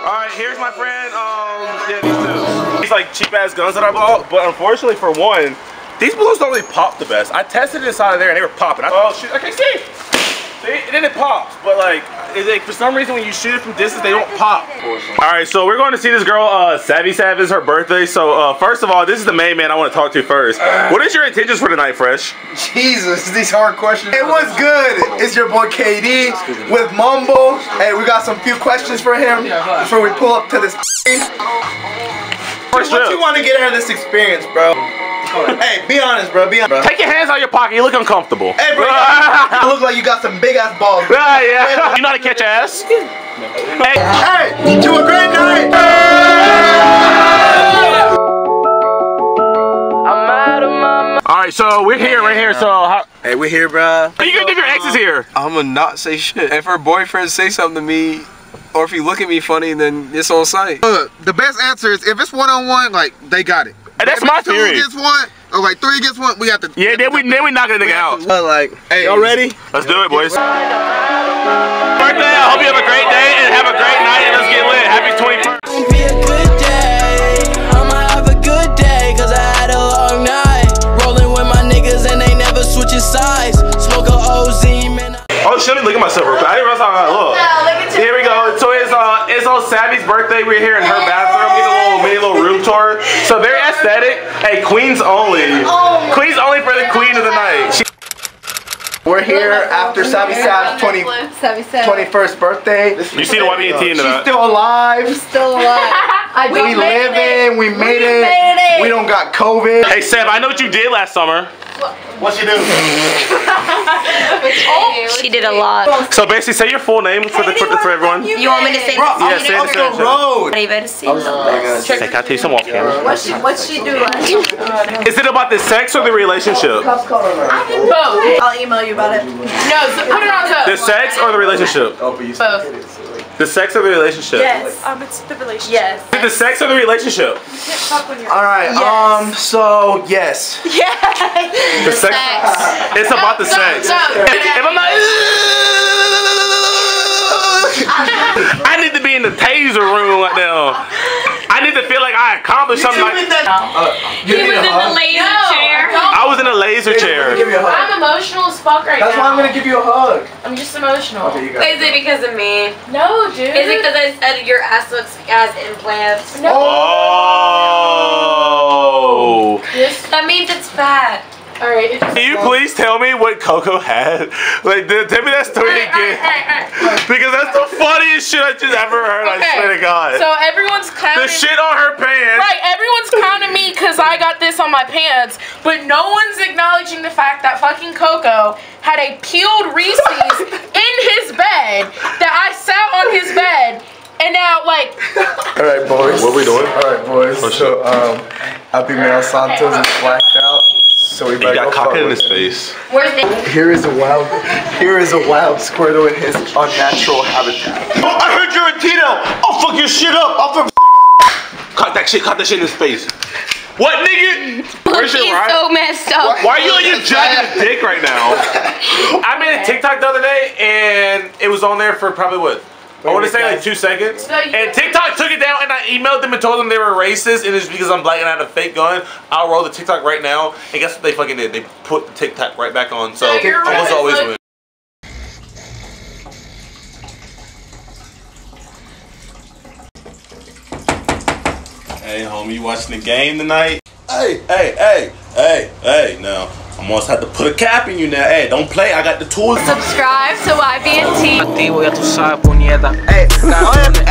Alright, here's my friend, um, yeah, these two. These like cheap ass guns that I bought, but unfortunately for one, these balloons don't really pop the best. I tested it inside of there and they were popping. I, oh shoot, I can't see. See, and then it pops, but like, it, like, for some reason when you shoot it from distance, they don't pop. All right, so we're going to see this girl, uh, Savvy Sav is her birthday. So uh, first of all, this is the main man I want to talk to first. What is your intentions for tonight, Fresh? Jesus, these hard questions. It was good. It's your boy KD with Mumbo. Hey, we got some few questions for him before we pull up to this. First What trip. you want to get out of this experience, bro? Hey, be honest, bro. Be honest. Bro. Take your hands out of your pocket. You look uncomfortable. Hey, bro. you look like you got some big ass balls. Ah, yeah. You know how to catch ass? Hey. Hey, to a great night. All right, so we're here, right here. So how, Hey, we're here, bruh. are you gonna do your ex is here? I'm gonna not say shit. If her boyfriend say something to me, or if he look at me funny, then it's on site. Look, the best answer is if it's one on one, like they got it. And that's If my two theory. against one, or like three gets one, we have to. Yeah, then we then we knock a nigga out. But like, Hey, y'all ready? Let's do it, boys. Birthday! I hope you have a great day and have a great night and let's get lit. Happy 21st. be a good day. I'ma have a good day, cause I had a long night. Rolling with my niggas and they never switching sides. Smoke a OZ, man. Oh, shit, let me look at myself real quick. I didn't realize how I look. No, look at you. Here we go. So it's uh it's on Savvy's birthday. We're here in her bathroom, getting a little mini little room tour. So very aesthetic. Hey, Queens only. Oh Queens only for the queen of the night. She- We're here after Savvy Sav's 20, 21st birthday. you see the YBT into She's still alive. Still alive. I We living. We made it. made it. We don't got COVID. Hey, Seb, I know what you did last summer. What you do? She did a lot. So basically, say your full name for the for, the, for everyone. You want me to say Bro, the Yeah, I'm say up the the same road. David? See the Hey, can I tell you something off camera? What she what she do? last Is it about the sex or the relationship? Both. I'll email you about it. No, so put it on The so. sex or the relationship? Both. The sex of the relationship? Yes. Um, it's the relationship. Yes. The sex of the relationship? You can't fuck when you're. All right. Um. So yes. The sex. It's about the So- sex. so- If I'm not. I need to be in the taser room right now. I need to feel like I accomplished something. Like, Give me a hug. laser No, don't. I was in a laser chair. Give me a hug. I'm emotional as fuck right That's now. why I'm gonna give you a hug. I'm just emotional. Okay, you got it. Is it because of me? No, dude. Is it because I said your ass looks as implants? No. Oh. This. That means it's fat. All right. Can you please tell me what Coco had? Like, th- tell me that story Alright, alright, again. alright, alright. Because that's the funniest shit I just ever heard. I Okay. swear to God. So everyone's clowning. the shit on her pants. Right, everyone's clowning me because I got this on my pants, but no one's acknowledging the fact that fucking Coco had a peeled Reese's in his bed that I sat on his bed, and now like All right, boys. What we doing? All right, boys. So um, Abimael Santos is blacked out. So we He better got go cock in his face. Where's the Here is a wild, here is a wild Squirtle in his unnatural habitat. Oh, I heard you're a Tito. I'll fuck your shit up. I'll fuck. Cut that shit. Cut that shit in his face. What, nigga? Where's your He's right? so messed up. Why are you on your jagged dick right now? I made a TikTok the other day and it was on there for probably what? I want to say like two seconds. No, And TikTok took it down and I emailed them and told them they were racist and it's because I'm black and I had a fake gun. I'll roll the TikTok right now. And guess what they fucking did? They put the TikTok right back on. So No, you're almost racist. always win. Hey, homie, you watching the game tonight? Hey, hey, hey, hey, hey, now. I'm almost have to put a cap in you now. Hey, don't play. I got the tools. Subscribe to YB Ent. Activo, ya tú sabes, puñeta. Hey,